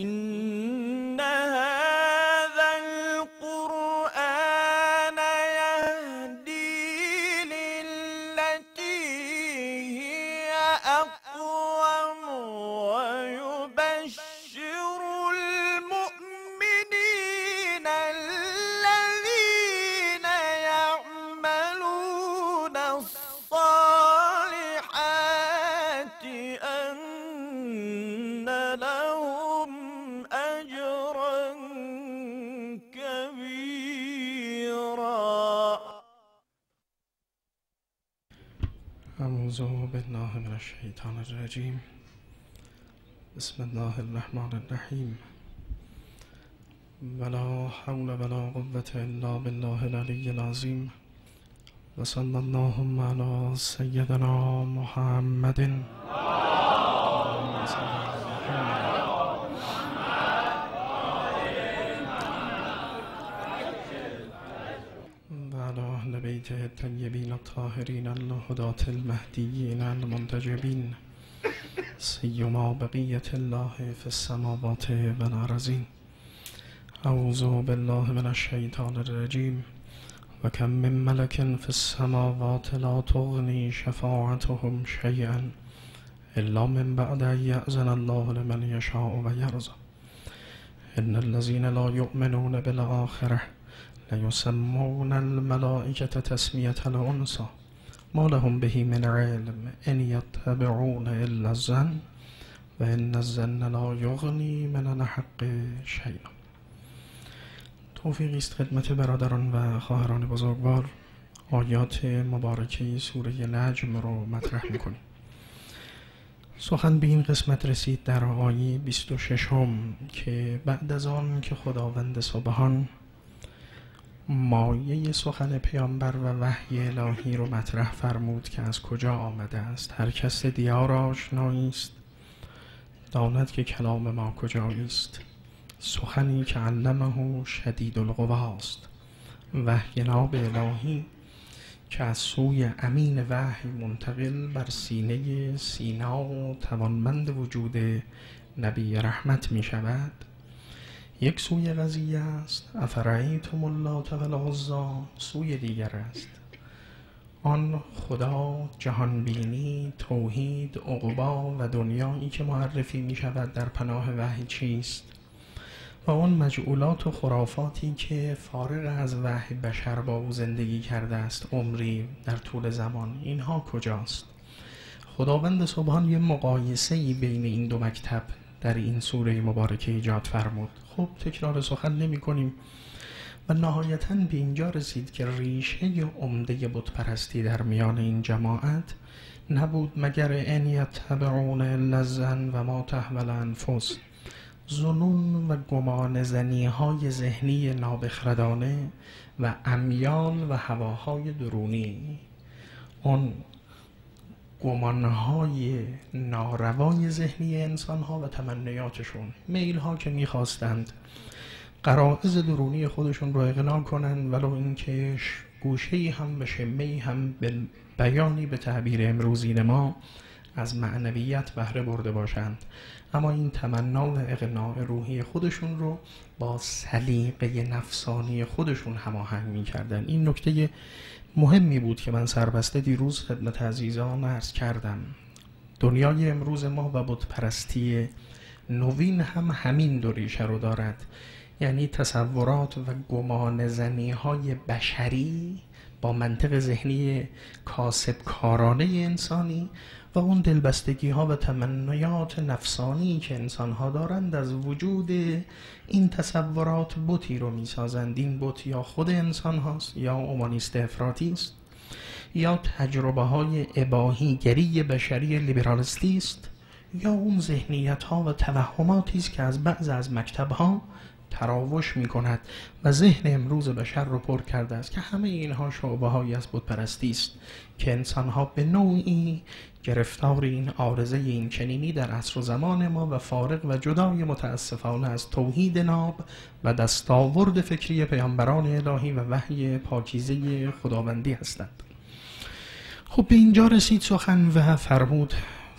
إن بالله من الشيطان الرجيم بسم الله الرحمن الرحيم ولا حول ولا قوة إلا بالله العلي العظيم وصلى اللهم على سيدنا محمد. الطاهرين الهداة المهديين المنتجبين. سيما بقية الله في السماوات والأرضين. أعوذ بالله من الشيطان الرجيم. وكم من ملك في السماوات لا تغني شفاعتهم شيئا إلا من بعد أن يأذن الله لمن يشاء ويرضى إن الذين لا يؤمنون بالآخرة ليسمون الملائكة تسمية الأنثى. ما لهم به من علم إن يتبعون إلا الظن وإن الظن لا يغني من الحق شيئا. توفیقی است خدمت برادران و خواهران بزرگوار. آیات مبارکه سوره نجم رو مطرح می‌کنیم. سخن به این قسمت رسید در آیه 26 که بعد از آن که خداوند سبحان مایه سخن پیامبر و وحی الهی رو مطرح فرمود که از کجا آمده است. هر کس دیار آشنایی است. داند که کلام ما کجایی است. سخنی که علمه شدید القواست وحی ناب الهی که از سوی امین وحی منتقل بر سینه سینا و توانمند وجود نبی رحمت می شود یک سوی قضیه است. افرعیتم اللات و سوی دیگر است. آن خدا جهانبینی توحید عقبا و دنیایی که معرفی می شود در پناه وحی چیست؟ و آن مجعولات و خرافاتی که فارغ از وحی بشر با او زندگی کرده است عمری در طول زمان. اینها کجاست؟ خداوند سبحان یه مقایسه ای بین این دو مکتب در این سوره مبارکه ایجاد فرمود. خب تکرار سخن نمی کنیم. و نهایتا به اینجا رسید که ریشه عمده بتپرستی در میان این جماعت نبود مگر ان یتبعون الظن و ما تحمل انفس. ظنون و گمان زنی های ذهنی نابخردانه و امیال و هواهای درونی. اون گمانهای ناروای ذهنی انسان ها و تمنیاتشون. میل ها که می‌خواستند قرائز درونی خودشون رو اقناع کنند ولو اینکه گوشه هم به شمه هم به بیانی به تعبیر امروزین ما از معنویت بهره برده باشند. اما این تمنا و اقناع روحی خودشون رو با سلیقه نفسانی خودشون هماهنگ می‌کردن. این نکته مهمی بود که من سربسته دیروز خدمت عزیزان عرض کردم. دنیای امروز ما و بتپرستی نوین هم همین دو ریشه رو دارد. یعنی تصورات و گمان زنی های بشری با منطق ذهنی کاسب کارانه انسانی و اون دلبستگی ها و تمنیات نفسانی که انسان ها دارند از وجود این تصورات بوتی رو می سازند این بوت یا خود انسان هاست یا اومانیست افراطی است یا تجربه های اباهی گری بشری لیبرالیستی است یا اون ذهنیت ها و توهماتی است که از بعض از مکتب ها تراوش می کند و ذهن امروز بشر رو پر کرده است که همه اینها شعبه هایی از بودپرستی است که انسان ها به نوعی گرفتار این آرزه این چنینی در عصر و زمان ما و فارغ و جدای متاسفانه از توحید ناب و دستاورد فکری پیامبران الهی و وحی پاکیزه خداوندی هستند. خب به اینجا رسید سخن و فرمود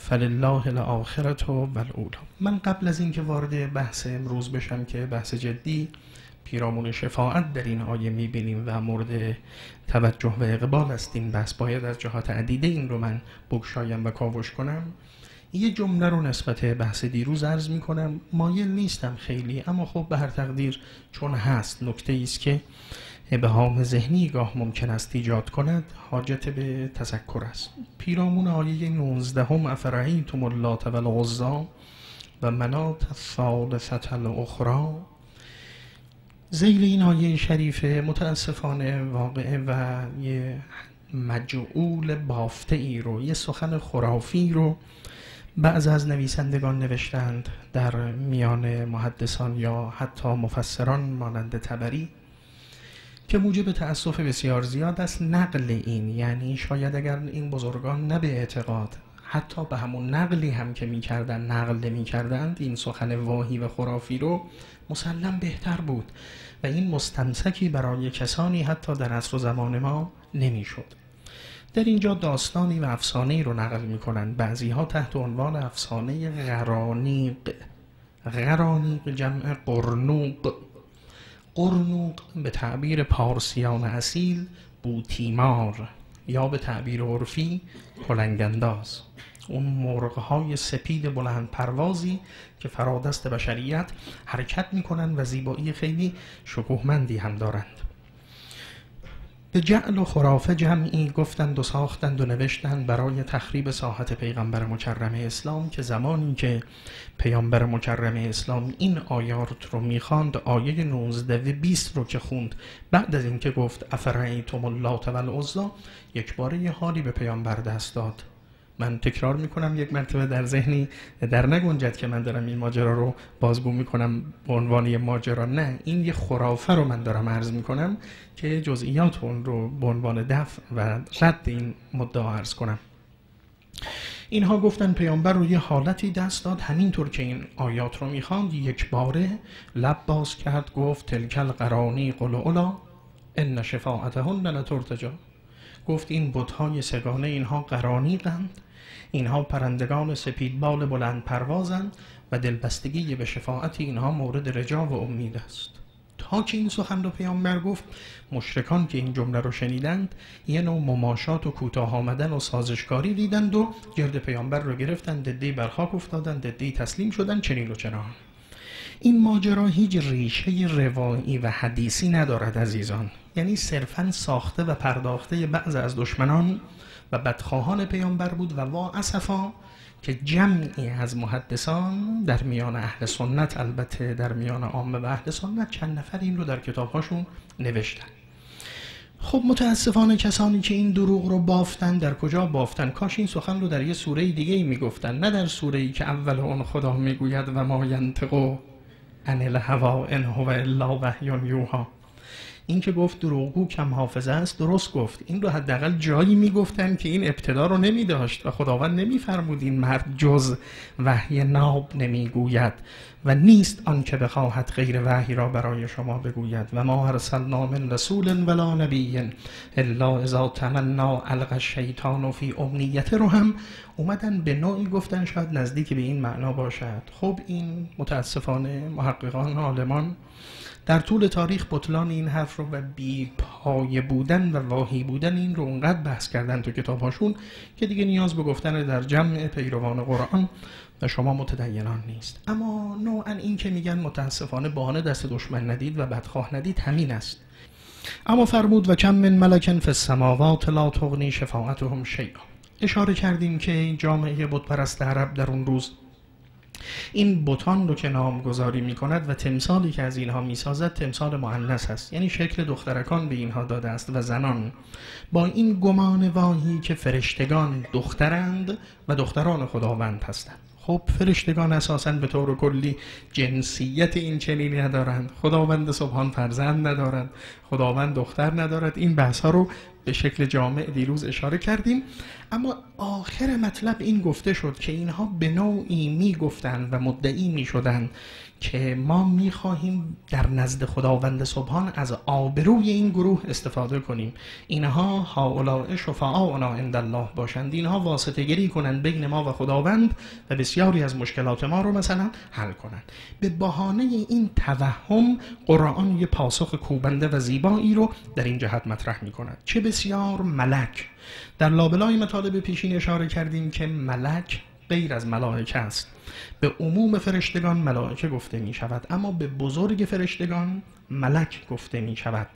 فلله الاخرت و الاولا من قبل از اینکه وارد بحث امروز بشم که بحث جدی پیرامون شفاعت در این آیه می‌بینیم و مورد توجه و اقبال است این بحث باید از جهات عدیده این رو من بگشایم و کاوش کنم. یه جمله رو نسبت بحث دیروز عرض می کنم مایل نیستم خیلی اما خب به هر تقدیر چون هست نکته است که ابهام ذهنی گاه ممکن است ایجاد کند حاجت به تذکر است. پیرامون آیه 19 هم افرعیتم اللات و العزا و منات الثالثة الاخرى زیل این آیه شریفه متاسفانه واقعه و یه مجعول بافته ای رو یه سخن خرافی رو بعض از نویسندگان نوشتند در میان محدثان یا حتی مفسران مانند تبری. که موجب تأسف بسیار زیاد است نقل این. یعنی شاید اگر این بزرگان نه به اعتقاد حتی به همون نقلی هم که می‌کردن نقل می‌کردند این سخن واهی و خرافی رو مسلم بهتر بود و این مستمسکی برای کسانی حتی در عصر و زمان ما نمی‌شد. در اینجا داستانی و افسانه رو نقل می‌کنن. بعضی ها تحت عنوان افسانه غرانیق. غرانیق جمع قرنوق. قرنوق به تعبیر پارسیان اصیل بوتیمار یا به تعبیر عرفی کلنگنداز. اون مرغهای سپید بلند پروازی که فرادست بشریت حرکت می‌کنن و زیبایی خیلی شکوهمندی هم دارند. به جعل و خرافه جمعی گفتند و ساختند و نوشتند برای تخریب ساحت پیغمبر مکرم اسلام که زمانی که پیامبر مکرم اسلام این آیات رو می‌خواند آیه 19 و 20 رو که خوند بعد از اینکه گفت افرعیتم اللات و العزا یک باره یه حالی به پیامبر دست داد. من تکرار می‌کنم یک مرتبه در ذهنی در نگنجد که من دارم این ماجرا رو بازگو می‌کنم به عنوان یه ماجرا. نه این یه خرافه رو من دارم عرض می‌کنم که جزئیات اون رو به عنوان دفع و رد این مدعا عرض کنم. اینها گفتن پیامبر رو یه حالتی دست داد. همینطور که این آیات رو می‌خواند یک باره لب باز کرد گفت تلکل قرانی قل اولا ان شفاعتهن لترتجا. گفت این بتهای سگانه اینها قرانیقند اینها پرندگان سپیدبال بلند پروازند و دلبستگی به شفاعت اینها مورد رجا و امید است. تا که این سخن رو پیامبر گفت مشرکان که این جمله رو شنیدند یه نوع مماشات و کوتاه آمدن و سازشکاری دیدند و گرد پیامبر رو گرفتند ددی برخاک افتادند ددی تسلیم شدند چنین و چنان. این ماجرا هیچ ریشه روایی و حدیثی ندارد عزیزان. یعنی صرفا ساخته و پرداخته بعض از دشمنان و بدخواهان پیامبر بود و وا اسفا که جمعی از محدثان در میان اهل سنت البته در میان عامه و اهل سنت چند نفر این رو در کتابهاشون نوشتن. خب متاسفانه کسانی که این دروغ رو بافتن در کجا بافتن؟ کاش این سخن رو در یه سوره دیگه ای می‌گفتن نه در سوره ای که اول اون خدا می‌گوید و ما ینطق عن الهوا ان هو الا وحی یوها این که گفت دروغگو کم حافظه است درست گفت. این رو حداقل جایی می‌گفتن که این ابتدا رو نمی داشت و خداوند نمیفرمود این مرد جز وحی ناب نمی‌گوید و نیست آن که بخواهد غیر وحی را برای شما بگوید. و ما ارسلنا من رسول ولا نبی الا اذا تمنا القى الشیطان فی امنیت رو هم اومدن به نوعی گفتن شاید نزدیک به این معنا باشد. خب این متاسفانه محققان عالمان در طول تاریخ بطلان این حرف رو و بی پای بودن و واهی بودن این رو اونقدر بحث کردن تو کتابهاشون که دیگه نیاز به گفتن در جمع پیروان قرآن و شما متدینان نیست. اما نوعا این که میگن متاسفانه بهانه دست دشمن ندید و بدخواه ندید همین است. اما فرمود و کم من ملکن فی السماوات لا تغنی شفاعتهم شیئا. اشاره کردیم که جامعه بت پرست عرب در اون روز این بوتان رو که نامگذاری می کند و تمثالی که از اینها می سازد تمثال معنس است. یعنی شکل دخترکان به اینها داده است و زنان. با این گمان واهی که فرشتگان دخترند و دختران خداوند هستند. خب فرشتگان اساسا به طور کلی جنسیت این چنینی ندارند. خداوند سبحان فرزند ندارند خداوند دختر ندارد. این بحث ها رو به شکل جامع دیروز اشاره کردیم. اما آخر مطلب این گفته شد که اینها به نوعی می‌گفتند و مدعی می‌شدند که ما می‌خواهیم در نزد خداوند سبحان از آبروی این گروه استفاده کنیم. اینها هاولاء شفعاءنا عند الله باشند. اینها واسطه گری کنند بین ما و خداوند و بسیاری از مشکلات ما رو مثلا حل کنند. به بهانه این توهم قرآن یه پاسخ کوبنده و زیبایی رو در این جهت مطرح می کند چه بسیار ملک. در لابلای مطالب پیشین اشاره کردیم که ملک غیر از ملائکه است. به عموم فرشتگان ملائکه گفته می شود اما به بزرگ فرشتگان ملک گفته می شود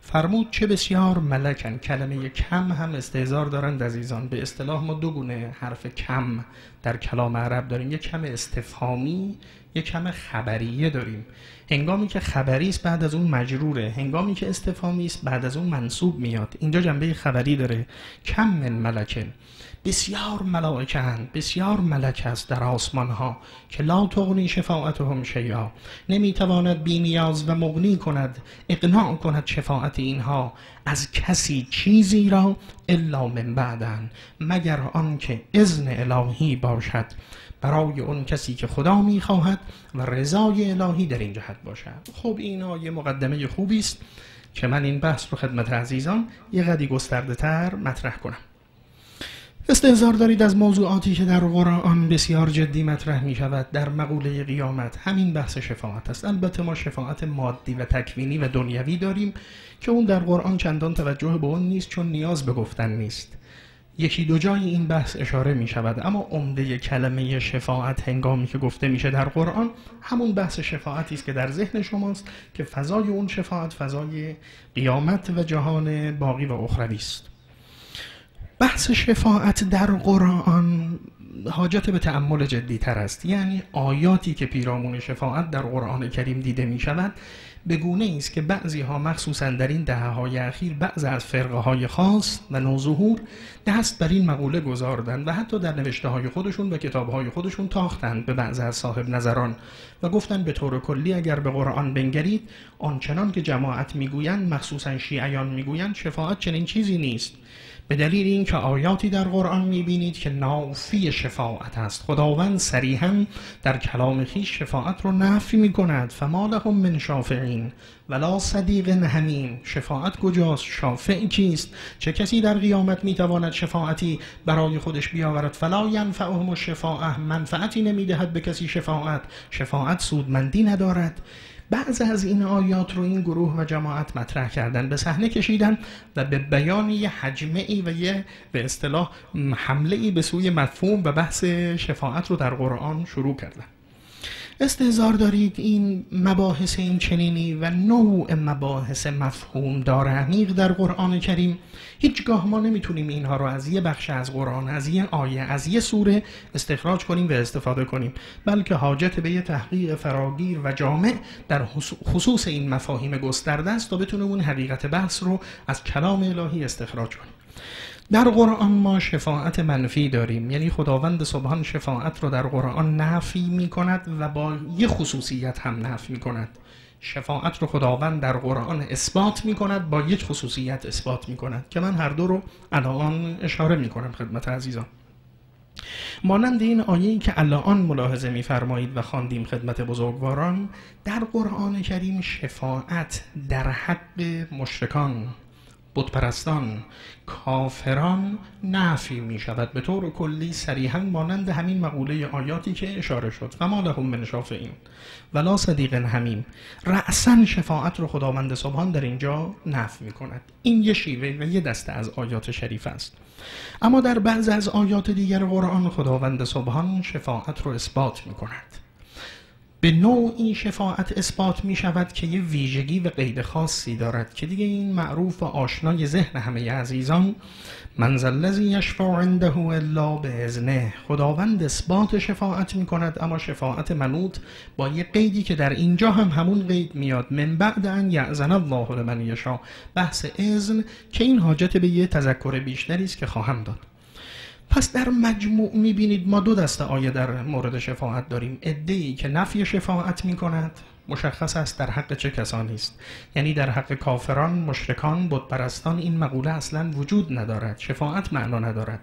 فرمود چه بسیار ملکن. کلمه کم هم استهزار دارند عزیزان. به اصطلاح ما دو گونه حرف کم در کلام عرب داریم. یک کم استفهامی یک کم خبریه داریم. هنگامی که خبری است بعد از اون مجروره هنگامی که استفهامی است بعد از اون منصوب میاد. اینجا جنبه خبری داره. کم من ملکن بسیار ملائکه بسیار ملک است در آسمان ها که لا تغنی شفاعتهم شیئا. نمی‌تواند بی نیاز و مغنی کند اقناع کند شفاعت اینها. از کسی چیزی را الا من بعدن مگر آنکه اذن الهی باشد. برای اون کسی که خدا می‌خواهد و رضای الهی در این جهت باشد. خب اینا یه مقدمه خوبی است که من این بحث رو خدمت عزیزان یه قدی گسترده تر مطرح کنم. استهزار دارید از موضوعاتی که در قرآن بسیار جدی مطرح می شود در مقوله قیامت. همین بحث شفاعت است. البته ما شفاعت مادی و تکوینی و دنیوی داریم که اون در قرآن چندان توجه به اون نیست چون نیاز به گفتن نیست. یکی دو جای این بحث اشاره می شود. اما عمده کلمه شفاعت هنگامی که گفته میشه در قرآن همون بحث شفاعتی است که در ذهن شماست که فضای اون شفاعت فضای قیامت و جهان باقی و اخروی است. بحث شفاعت در قرآن حاجت به تعمل جدی تر است. یعنی آیاتی که پیرامون شفاعت در قرآن کریم دیده می شود به گونه است که بعضی ها مخصوصا در این دهه های اخیر بعض از فرقه های خاص و نوظهور دست بر این مقوله گذاردند و حتی در نوشته های خودشون و کتاب های خودشون تاختند به بعض از صاحب نظران و گفتند به طور کلی اگر به قرآن بنگرید آنچنان که جماعت می‌گویند مخصوصا شیعیان می‌گویند شفاعت چنین چیزی نیست. به دلیل اینکه آیاتی در قرآن می‌بینید که نافی شفاعت است. خداوند صریحا در کلام خیش شفاعت رو نفی می‌کند. فما لهم من شافعین ولا صدیق همین شفاعت کجاست؟ شافع کیست؟ چه کسی در قیامت می‌تواند شفاعتی برای خودش بیاورد؟ فلا ینفعهم الشفاعه. منفعتی نمی‌دهد به کسی شفاعت. شفاعت سودمندی ندارد. بعض از این آیات رو این گروه و جماعت مطرح کردن به صحنه کشیدن و به بیان یه حجمه ای و یه به اصطلاح حمله ای به سوی مفهوم و بحث شفاعت رو در قرآن شروع کردن. استهزار دارید این مباحث این چنینی و نوع مباحث مفهوم دار عمیق در قرآن کریم؟ هیچگاه ما نمی‌تونیم اینها رو از یه بخش از قرآن از یه آیه از یه سوره استخراج کنیم و استفاده کنیم. بلکه حاجت به یه تحقیق فراگیر و جامع در خصوص این مفاهیم گسترده است تا بتونیم اون حقیقت بحث رو از کلام الهی استخراج کنیم. در قرآن ما شفاعت منفی داریم. یعنی خداوند سبحان شفاعت رو در قرآن نفی می کند و با یه خصوصیت هم نفی می کند شفاعت رو خداوند در قرآن اثبات می کند با یک خصوصیت اثبات می کند که من هر دو رو الان اشاره می کنم خدمت عزیزان. مانند این آیه‌ای که الان ملاحظه می‌فرمایید و خواندیم خدمت بزرگواران در قرآن کریم شفاعت در حق مشرکان بتپرستان کافران نفی می شود به طور کلی صریحا مانند همین مقوله آیاتی که اشاره شد. و ما لهم من شافعین. ولا صدیق همیم رأسا شفاعت رو خداوند سبحان در اینجا نفی می کند این یه شیوه و یه دسته از آیات شریف است. اما در بعض از آیات دیگر قرآن خداوند سبحان شفاعت رو اثبات می کند به نوعی شفاعت اثبات می شود که یه ویژگی و قید خاصی دارد که دیگه این معروف و آشنای ذهن همه عزیزان منزل الذی یشفع عنده الا باذنه خداوند اثبات شفاعت می کند اما شفاعت منوط با یه قیدی که در اینجا هم همون قید میاد. من بعد ان یعزن الله لمن یشاء. بحث اذن که این حاجت به یه تذکر بیشتری است که خواهم داد. پس در مجموع می‌بینید ما دو دسته آیه در مورد شفاعت داریم. ای که نفی شفاعت می‌کند مشخص است در حق چه کسانی است. یعنی در حق کافران مشرکان بتپرستان این مقوله اصلا وجود ندارد. شفاعت معنا ندارد.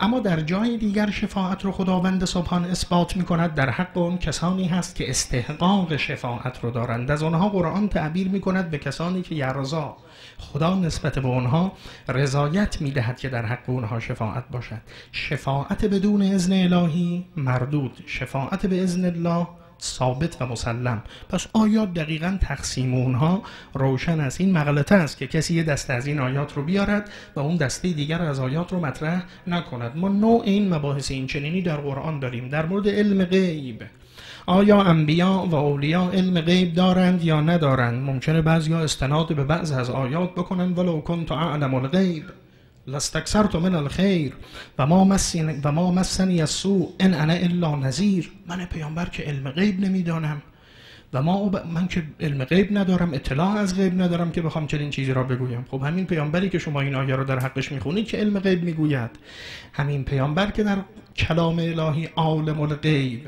اما در جای دیگر شفاعت رو خداوند سبحان اثبات می کند در حق اون کسانی هست که استحقاق شفاعت رو دارند. از آنها قرآن تعبیر می کند به کسانی که یرزا خدا نسبت به اونها رضایت می دهد که در حق اونها شفاعت باشد. شفاعت بدون اذن الهی مردود شفاعت به اذن الله ثابت و مسلم. پس آیات دقیقا تقسیم اونها روشن است؟ این مغلطه است که کسی یه دسته از این آیات رو بیارد و اون دسته دیگر از آیات رو مطرح نکند. ما نوع این مباحث این چنینی در قرآن داریم. در مورد علم غیب آیا انبیا و اولیا علم غیب دارند یا ندارند؟ ممکنه بعضی استناد به بعض از آیات بکنند ولو کنت اعلم الغیب لستکثرت من الخیر و ما مسنی و ما مسنی السوء ان انا الا نذیر. من پیامبر که علم غیب نمی‌دانم و ما من که علم غیب ندارم اطلاع از غیب ندارم که بخوام چنین چیزی را بگویم. خب همین پیامبری که شما این آیه رو در حقش می‌خونید که علم غیب می‌گوید. همین پیامبر که در کلام الهی عالم الغیب.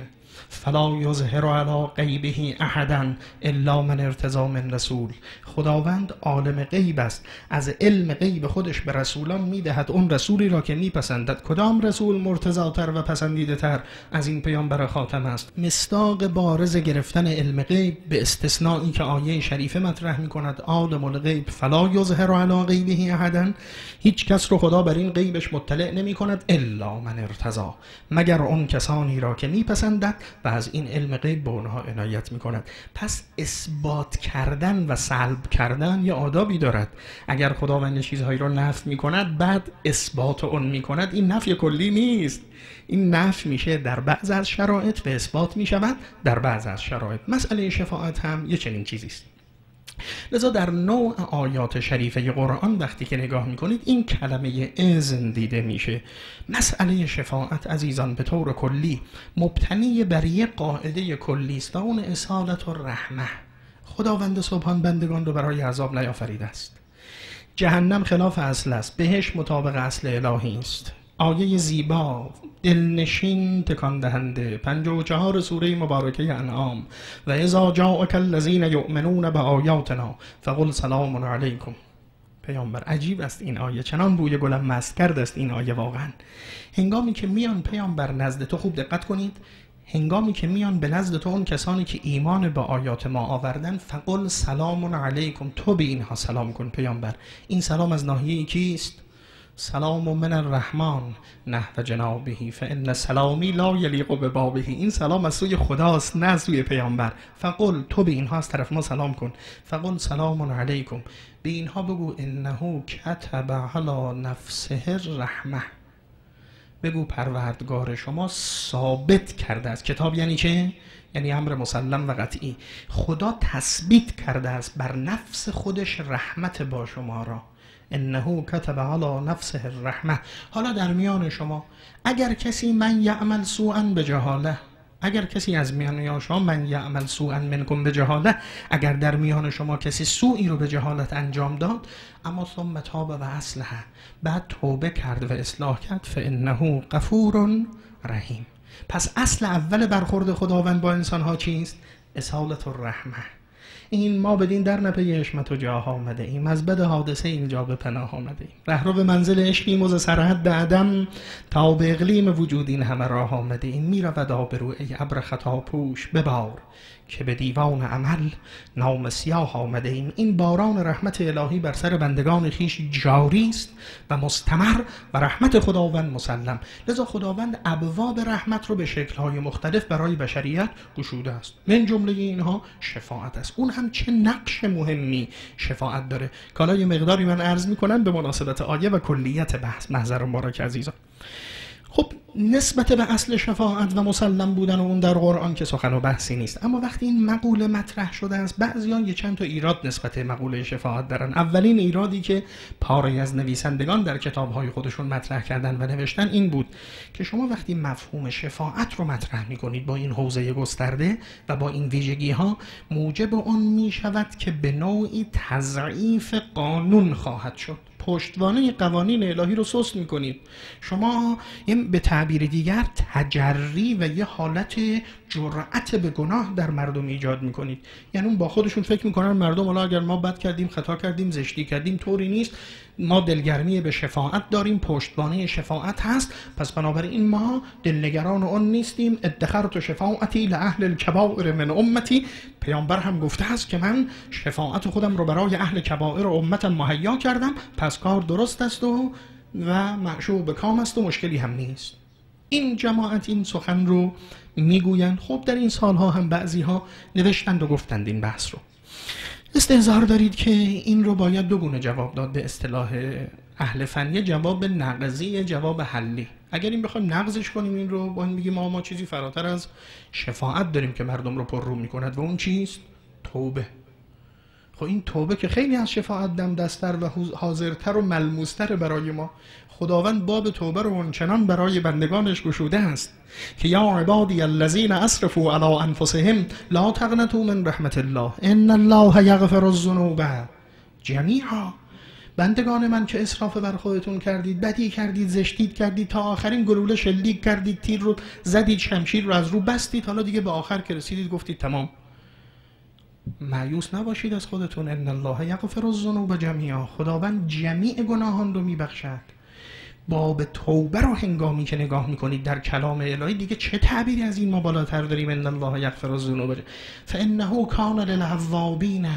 فلا یظهر علی غیبه احدا الا من ارتضا من رسول. خداوند عالم غیب است. از علم غیب خودش به رسولان می‌دهد. اون رسولی را که میپسندد کدام رسول مرتضاتر و پسندیده تر از این پیامبر خاتم است. مستاق بارز گرفتن علم غیب به استثنایی که آیه شریفه مطرح می‌کند. عالم الغیب فلا یظهر علی غیبه احدا هیچ کس رو خدا بر این غیبش مطلع نمی کند الا من ارتضا مگر اون کسانی را که میپسندد و از این علم غیب به اونها عنایت می کند پس اثبات کردن و سلب کردن یه آدابی دارد. اگر خداوند چیزهایی را نفی می کند بعد اثبات اون می کند این نفی کلی نیست. این نفی میشه در بعض از شرایط و اثبات می شود در بعض از شرایط. مسئله شفاعت هم یه چنین چیزی است. لذا در نوع آیات شریفه قرآن وقتی که نگاه می‌کنید این کلمه ازن دیده میشه. مسئله شفاعت عزیزان به طور کلی مبتنی بر یک قاعده کلی است و اون اصالت و رحمه. خداوند صبحان بندگان رو برای عذاب نیافریده است. جهنم خلاف اصل است بهش مطابق اصل الهی است. آیه زیبا دلنشین تکان دهنده 54 سوره مبارکه انعام و اذا جاءك الذين يؤمنون بآیاتنا فقل سلام علیکم. پیامبر عجیب است این آیه چنان بوی گلم مست کرد است این آیه واقعا. هنگامی که میان پیامبر نزد تو خوب دقت کنید هنگامی که میان به نزد تو اون کسانی که ایمان به آیات ما آوردن فقل سلام علیکم تو به اینها سلام کن پیامبر. این سلام از ناحیه کیست سلام من الرحمن نحو جنابه فان سلامی لا یلیق به بابه. این سلام از سوی خداست نه از سوی پیامبر. فقل تو به اینها از طرف ما سلام کن. فقل سلام علیکم. به اینها بگو انه کتب علی نفسه الرحمه بگو پروردگار شما ثابت کرده است. کتاب یعنی چه؟ یعنی امر مسلم و قطعی. خدا تثبیت کرده است بر نفس خودش رحمت با شما را. انه کتب علی نفسه الرحمه حالا در میان شما اگر کسی من یعمل سوءا به جهاله اگر کسی از میان شما من یعمل سوءا منکم به جهاله اگر در میان شما کسی سوئی رو به جهالت انجام داد اما ثم تاب و اصلحه بعد توبه کرد و اصلاح کرد فانه غفور رحیم. پس اصل اول برخورد خداوند با انسان ها چیست؟ اصالت الرحمه این ما بدین در نپی حشمت و جاه آمده ایم. از بد حادثه اینجا به پناه آمده ایم. رهرو به منزل عشقیم و ز سرحد عدم تا به اقلیم وجود این همه راه آمده ایم. می‌رود آبرو ای ابر خطا پوش. ببار که به دیوان عمل نام سیاه آمده ایم این باران رحمت الهی بر سر بندگان خیش جاری است و مستمر و رحمت خداوند مسلم. لذا خداوند ابواب رحمت رو به شکل‌های مختلف برای بشریت گشوده است. من جمله اینها شفاعت است. اون هم چه نقش مهمی شفاعت داره. کالا یه مقداری من عرض می‌کنم به مناسبت آیه و کلیت بحث. محضر مبارک عزیزان. خب نسبت به اصل شفاعت و مسلم بودن و اون در قرآن که سخن و بحثی نیست. اما وقتی این مقوله مطرح شده است بعضیان یه چند تا ایراد نسبت مقوله شفاعت دارن. اولین ایرادی که پاره از نویسندگان در کتابهای خودشون مطرح کردن و نوشتن این بود که شما وقتی مفهوم شفاعت رو مطرح می‌کنید با این حوزه گسترده و با این ویژگی ها موجب اون می شود که به نوعی تضعیف قانون خواهد شد. پشتوانه قوانین الهی رو سست می‌کنید. شما این به تعبیر دیگر تجری و یه حالت جرأت به گناه در مردم ایجاد می‌کنید. یعنی اون با خودشون فکر می‌کنن مردم حالا اگر ما بد کردیم خطا کردیم زشتی کردیم طوری نیست. ما دلگرمی به شفاعت داریم پشتوانه شفاعت هست. پس بنابراین ما دلنگران اون نیستیم. ادخرت شفاعتی لاهل الکبائر من امتی. پیامبر هم گفته است که من شفاعت خودم رو برای اهل کبائر امتم مهیا کردم. پس کار درست است و و معشوق به کام است و مشکلی هم نیست. این جماعت این سخن رو می‌گویند. خب در این سالها هم بعضی ها نوشتند و گفتند این بحث رو. استهزار دارید که این رو باید دو گونه جواب داد به اصطلاح اهل فنی جواب نقضی جواب حلی. اگر این بخوایم نقضش کنیم این رو با این بگیم ما, ما چیزی فراتر از شفاعت داریم که مردم رو پر رو می‌کند. و اون چیست؟ توبه. خب این توبه که خیلی از شفاعت دم دستر و حاضرتر و ملموستر برای ما خداوند باب توبه رو اونچنان برای بندگانش گشوده است که یا عبادی الذین اسرفوا علی انفسهم لا تقنطوا من رحمت الله ان الله یغفر الذنوب. جمیعا. بندگان من که اسراف بر خودتون کردید بدی کردید زشتید کردید تا آخرین گلوله شلیک کردید تیر رو زدید شمشیر رو از رو بستید حالا دیگه به آخر که رسیدید گفتید تمام. معیوس نباشید از خودتون. ان الله یغفر الذنوب جمیعا. خداوند جمیع گناهان رو میبخشد. باب توبه رو هنگامی که نگاه می‌کنید در کلام الهی دیگه چه تعبیری از این ما بالاتر داریم؟ ان الله یغفر الذنوب. فانه کان للعوابین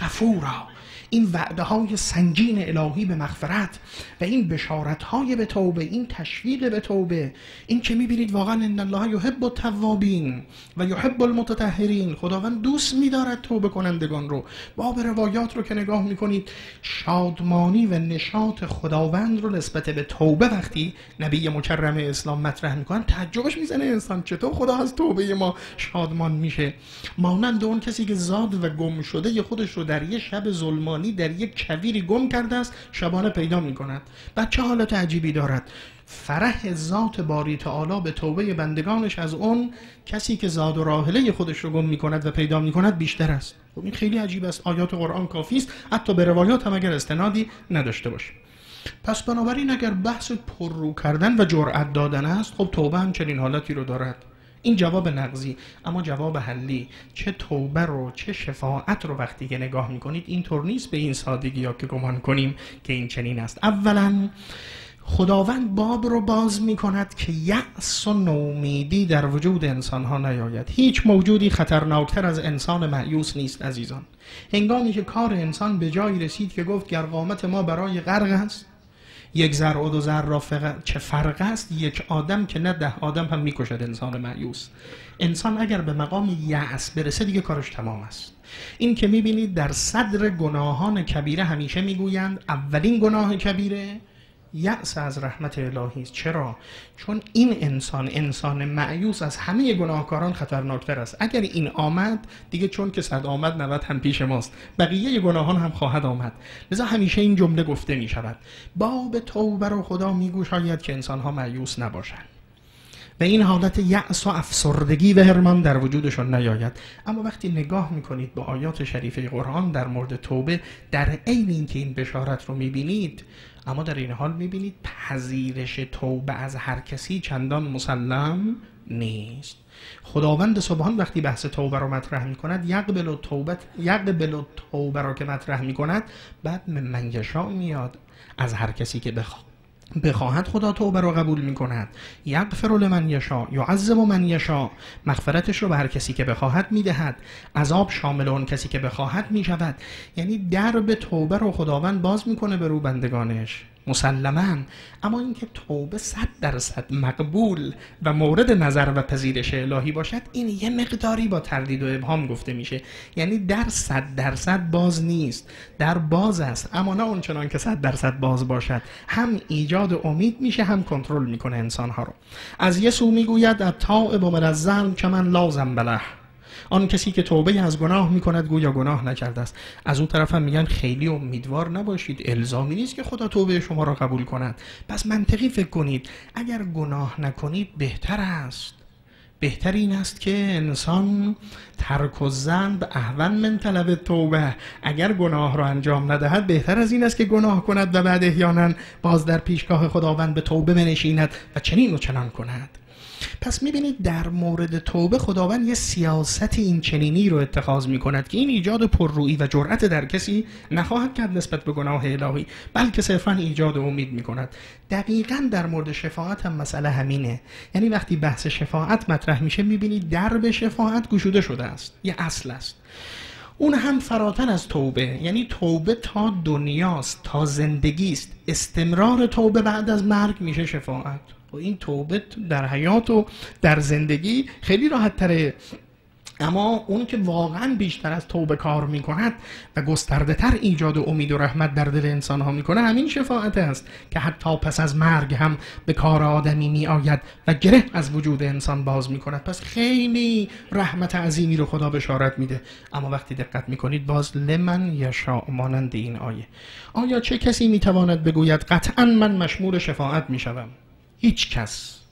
غفورا. این وعده های سنگین الهی به مغفرت و این بشارت های به توبه این تشویق به توبه این که می‌بینید واقعا ان الله یحب التوابین و یحب المتطهرین. خداوند دوست میدارد توبه کنندگان رو. باب روایات رو که نگاه می‌کنید شادمانی و نشاط خداوند رو نسبت به توبه وقتی نبی مکرم اسلام مطرح می‌کنن تعجبش می‌زنه انسان چطور خدا از توبه ما شادمان میشه؟ مانند اون کسی که زاد و گم شده خودش رو در یه شب ظلمانی در یک کویری گم کرده است شبانه پیدا می کند بعد چه حالت عجیبی دارد. فرح ذات باری تعالی به توبه بندگانش از اون کسی که زاد و راهله خودش رو گم می کند و پیدا می کند بیشتر است. خب این خیلی عجیب است. آیات قرآن کافی است. حتی به روایات هم اگر استنادی نداشته باشه پس بنابراین اگر بحث پررو کردن و جرأت دادن است خب توبه هم چنین حالتی رو دارد. این جواب نقضی اما جواب حلی. چه توبه رو چه شفاعت رو وقتی که نگاه می‌کنید اینطور نیست به این سادگی یا که گمان کنیم که این چنین است. اولا خداوند باب رو باز می کند که یأس و نومیدی در وجود انسان ها نیاید. هیچ موجودی خطرناکتر از انسان معیوس نیست عزیزان. هنگامی که کار انسان به جایی رسید که گفت گر قامت ما برای غرق است یک ذر و دو ذر را چه فرق است؟ یک آدم که نه ده آدم هم می‌کشد انسان معیوس انسان اگر به مقام یأس برسه دیگه کارش تمام است. این که می‌بینید در صدر گناهان کبیره همیشه می‌گویند اولین گناه کبیره یأس از رحمت الهی است. چرا؟ چون این انسان انسان معیوس از همه گناهکاران خطرناکتر است. اگر این آمد دیگه چون که صد آمد 90 هم پیش ماست. بقیه گناهان هم خواهد آمد. لذا همیشه این جمله گفته می شود. باب توبه رو خدا میگوشاید که انسان ها معیوس نباشند. و این حالت یأس و افسردگی و هرمان در وجودشون نیاید. اما وقتی نگاه می‌کنید به آیات شریفه قرآن در مورد توبه در عین اینکه این بشارت رو می‌بینید اما در این حال می‌بینید پذیرش توبه از هر کسی چندان مسلم نیست. خداوند سبحان وقتی بحث توبه رو مطرح می کند یقبل یقبل توبه رو که مطرح می کند بعد من میاد از هر کسی که بخواد. بخواهد خدا توبه رو قبول می کند یغفر لمن یشا یعذب من یشا مغفرتش رو به هر کسی که بخواهد می دهد عذاب شامل اون کسی که بخواهد می شود یعنی درب توبه رو خداوند باز می‌کنه به رو بندگانش مسلما. اما اینکه توبه صد درصد مقبول و مورد نظر و پذیرش الهی باشد این یه مقداری با تردید و ابهام گفته میشه. یعنی در صد درصد باز نیست. در باز است. اما نه اونچنان که صد درصد باز باشد. هم ایجاد امید میشه هم کنترل می‌کنه انسانها رو. از یه سو می‌گوید التائب من الظلم کمن لازم بله آن کسی که توبه از گناه می‌کند گویا گناه نکرده است. از اون طرف هم میگن خیلی امیدوار نباشید. الزامی نیست که خدا توبه شما را قبول کند. پس منطقی فکر کنید اگر گناه نکنید بهتر است. بهتر این است که انسان ترک و زن احون من طلب توبه. اگر گناه را انجام ندهد بهتر از این است که گناه کند و بعد احیانا باز در پیشگاه خداوند به توبه بنشیند و چنین و چنان کند. پس می‌بینید در مورد توبه خداوند یه سیاست این چنینی رو اتخاذ می‌کند که این ایجاد پررویی و جرأت در کسی نخواهد کرد نسبت به گناه الهی بلکه صرفا ایجاد امید می‌کند. دقیقا در مورد شفاعت هم مسئله همینه. یعنی وقتی بحث شفاعت مطرح میشه می‌بینید درب شفاعت گشوده شده است. یه اصل است. اون هم فراتر از توبه. یعنی توبه تا دنیاست تا زندگی است استمرار توبه بعد از مرگ میشه شفاعت. و این توبه در حیات و در زندگی خیلی راحت تره. اما اون که واقعا بیشتر از توبه کار می‌کند و گسترده تر ایجاد و امید و رحمت در دل انسان ها می‌کنه همین شفاعت است که حتی پس از مرگ هم به کار آدمی می آید و گره از وجود انسان باز می‌کند. پس خیلی رحمت عظیمی رو خدا بشارت میده. اما وقتی دقت می‌کنید باز لمن یشاء مانند این آیه. آیا چه کسی می‌تواند بگوید قطعا من مشمول شفاعت می‌شوم؟ هیچ کس.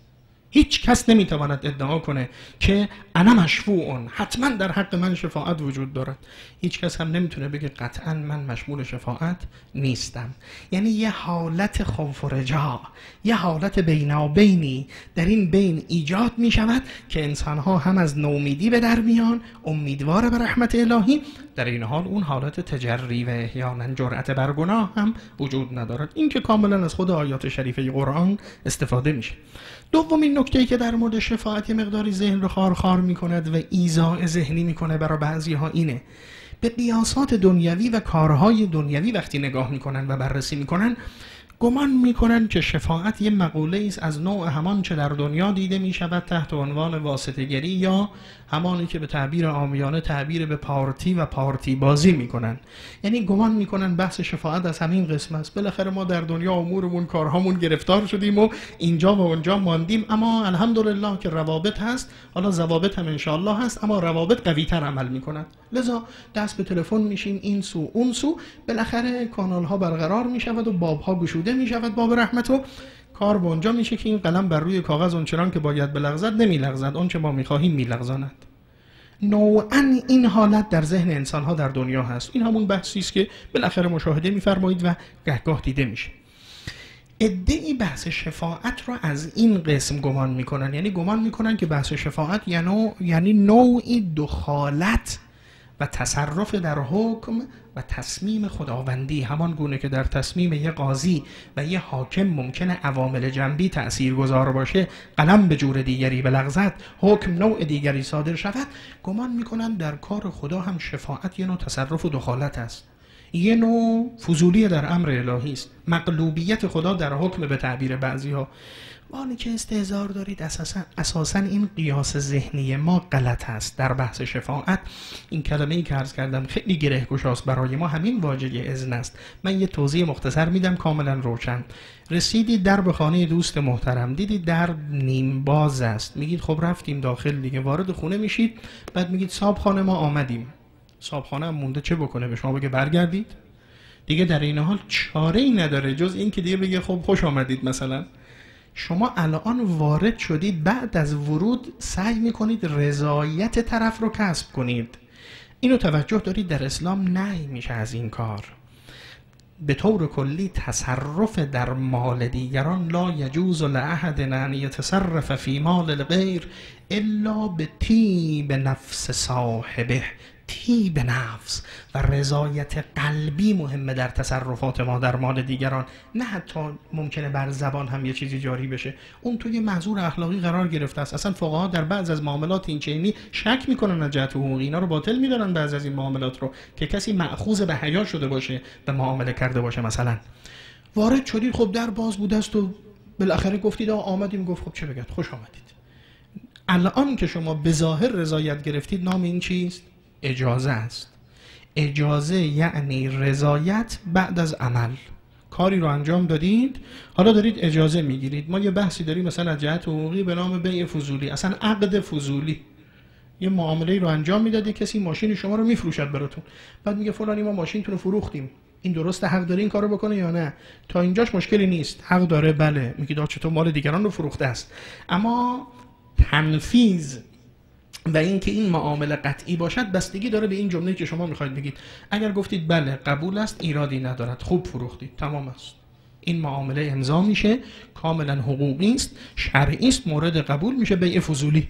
هیچ کس نمی‌تواند ادعا کنه که انا مشفوعون. حتما در حق من شفاعت وجود دارد. هیچ کس هم نمی‌تونه بگه قطعا من مشمول شفاعت نیستم. یعنی یه حالت خوف و رجا یه حالت بینابینی در این بین ایجاد می شود که انسان ها هم از نومیدی به در میان امیدوار به رحمت الهی. در این حال اون حالت تجری و احیانا جرأت بر گناه هم وجود ندارد. این که کاملا از خود آیات شریفه قرآن استفاده میشه. دومین نکته که در مورد شفاعت مقداری ذهن رو خار خار می کند و ایزاع ذهنی می‌کنه برای بعضی ها اینه به قیاسات دنیوی و کارهای دنیوی وقتی نگاه می‌کنن و بررسی می‌کنن گمان می‌کنن که شفاعت یه مقوله است از نوع همان چه در دنیا دیده می شود تحت عنوان واسطگری یا همانی که به تعبیر آمیانه تعبیر به پارتی و پارتی بازی می‌کنن. یعنی گمان می‌کنن بحث شفاعت از همین قسم است. بالاخره ما در دنیا امورمون کارهامون گرفتار شدیم و اینجا و اونجا ماندیم. اما الحمدلله که روابط هست. حالا ضوابط هم انشاءالله هست اما روابط قوی تر عمل می‌کنن. لذا دست به تلفن میشیم این سو اون سو. بالاخره کانال ها برقرار می‌شود و باب ها گشوده می‌شود باب رحمت. و کار به اونجا میشه که این قلم بر روی کاغذ اونچنان که باید بلغزد نمیلغزد. اون چه ما می‌خواهیم میلغزاند. نوعا این حالت در ذهن انسان ها در دنیا هست. این همون بحثی است که بالاخره مشاهده میفرمایید و گهگاه دیده میشه. ادعی بحث شفاعت را از این قسم گمان می‌کنن. یعنی گمان می‌کنن که بحث شفاعت یعنی, نوعی دخالت و تصرف در حکم و تصمیم خداوندی. همان گونه که در تصمیم یه قاضی و یه حاکم ممکنه عوامل جنبی تأثیر گذار باشه قلم به جور دیگری بلغزد حکم نوع دیگری صادر شود گمان می‌کنن در کار خدا هم شفاعت یه نوع تصرف و دخالت است. یه نوع فضولی در امر الهی است. مقلوبیت خدا در حکم به تعبیر بعضی ها وانی که استهزار دارید اساسا, اساسا این قیاس ذهنی ما غلط هست در بحث شفاعت. این کلمه ای که عرض کردم خیلی گره گشاست برای ما همین واژه اذن است. من یه توضیح مختصر میدم کاملا روشن. رسیدید در به خانه دوست محترم. دیدید در نیم باز است. میگید خب رفتیم داخل دیگه وارد خونه میشید. بعد میگید صاحب خانه ما آمدیم. صاحب خانه هم مونده چه بکنه؟ به شما بگه برگردید؟ دیگه در این حال چاره ای نداره جز این که دیگه بگه خب خوش آمدید مثلا. شما الان وارد شدید بعد از ورود سعی می‌کنید رضایت طرف رو کسب کنید. اینو توجه دارید در اسلام نه میشه از این کار. به طور کلی تصرف در مال دیگران لا یجوز لعهد ان یتصرف فی مال الغیر الا به تیب نفس صاحبه. تیب نفس و رضایت قلبی مهمه در تصرفات ما در مال دیگران. نه حتی ممکنه بر زبان هم یه چیزی جاری بشه. اون توی محضور اخلاقی قرار گرفته است. اصلا فقها در بعض از معاملات این چینی شک می‌کنن از جهت حقوقی. اینا رو باطل میدارن بعض از این معاملات رو. که کسی معخوذ به حیا شده باشه به معامله کرده باشه مثلا. وارد شدید خب در باز بوده است و بالاخره گفتید آمدیم. گفت خب چه بگید خوش آمدید. الان که شما به ظاهر رضایت گرفتید نام این چیست؟ اجازه است. اجازه یعنی رضایت بعد از عمل. کاری رو انجام دادید حالا دارید اجازه می‌گیرید. ما یه بحثی داریم مثلا از جهت حقوقی به نام بیع فضولی اصلا عقد فضولی. یه معامله رو انجام می‌داده کسی ماشین شما رو میفروشد براتون. بعد میگه فلانی ما ماشینتون رو فروختیم. این درست حق داره این کارو بکنه یا نه؟ تا اینجاش مشکلی نیست. حق داره بله. میگه چطور مال دیگران رو فروخته است؟ اما تنفیز و اینکه این معامله قطعی باشد بستگی داره به این جمله که شما می‌خواید بگید. اگر گفتید بله قبول است ایرادی ندارد. خوب فروختید. تمام است. این معامله امضا میشه. کاملا حقوقی است. شرعی است. مورد قبول میشه. بیع فضولی.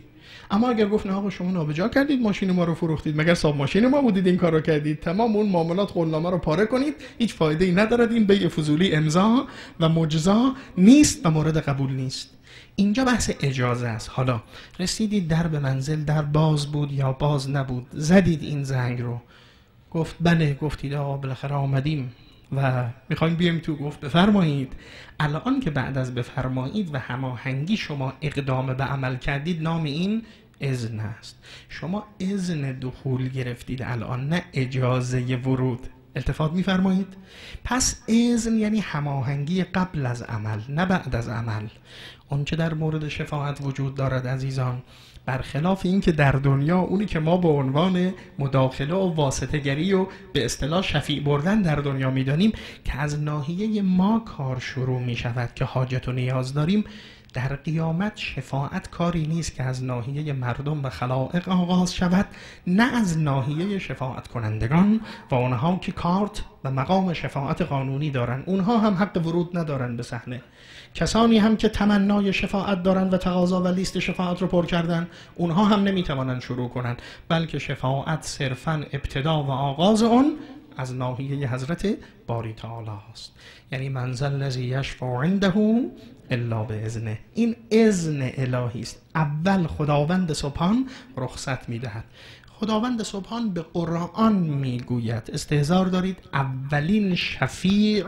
اما اگر گفت نه آقا شما نابجا کردید ماشین ما رو فروختید مگر صاحب ماشین ما بودید این کارو کردید؟ تمام اون معاملات قولنامه رو پاره کنید. هیچ فایده ای ندارد. این بیع فضولی امضا و مجزا نیست و مورد قبول نیست. اینجا بحث اجازه است. حالا رسیدید در به منزل در باز بود یا باز نبود؟ زدید این زنگ رو. گفت بله گفتید آقا بالاخره آمدیم و می‌خوایم بیایم تو. گفت بفرمایید. الان که بعد از بفرمایید و هماهنگی شما اقدام به عمل کردید نام این اذن است. شما اذن دخول گرفتید الان نه اجازه ورود. التفات میفرمایید. پس اذن یعنی هماهنگی قبل از عمل نه بعد از عمل. آنچه در مورد شفاعت وجود دارد عزیزان. برخلاف این که در دنیا اونی که ما به عنوان مداخله و واسطگری و به اصطلاح شفیع بردن در دنیا می‌دانیم که از ناحیه ما کار شروع می شود که حاجت و نیاز داریم. در قیامت شفاعت کاری نیست که از ناحیه مردم و خلائق آغاز شود نه از ناحیه شفاعت کنندگان و آنها که کارت و مقام شفاعت قانونی دارند اونها هم حق ورود ندارند به صحنه. کسانی هم که تمنای شفاعت دارند و تقاضا و لیست شفاعت رو پر کردن اونها هم نمی‌توانند شروع کنند بلکه شفاعت صرفا ابتدا و آغاز اون از ناحیه حضرت باری تعالی است. یعنی منزل الذی یشفع عنده الا به ازنه این اذن الهی است. اول خداوند سبحان رخصت می‌دهد. خداوند سبحان به قرآن می‌گوید. استهزار دارید؟ اولین شفیع